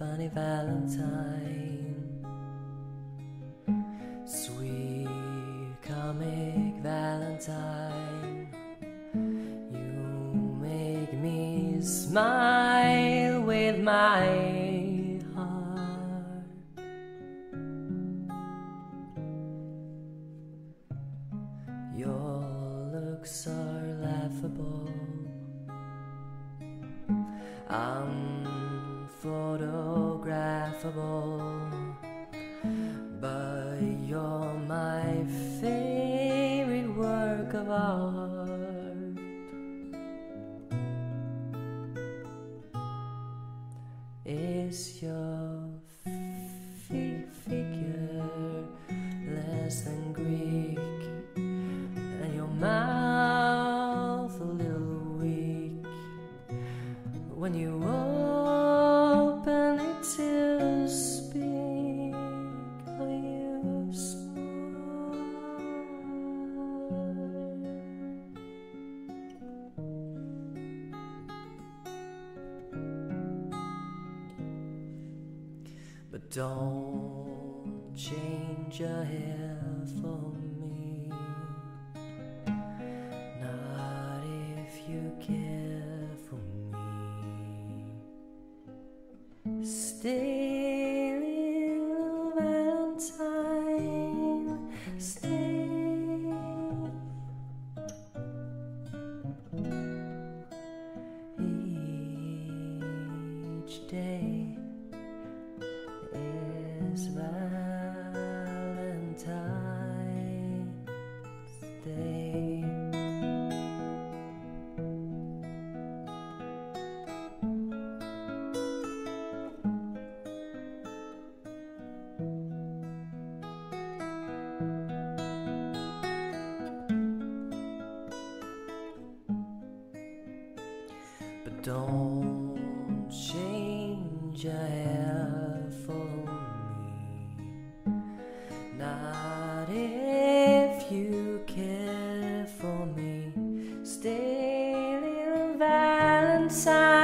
funny Valentine. Sweet comic Valentine. You make me smile with my heart. Your looks are laughable unphotographable, but you're my favorite work of art. Is your fi- figure less than Greek? and your mouth a little weak when you open don't change your hair for me. Not if you care for me. Stay, little Valentine. Stay. Each day Don't change a hair for me. Not if you care for me. Stay, in Valentine.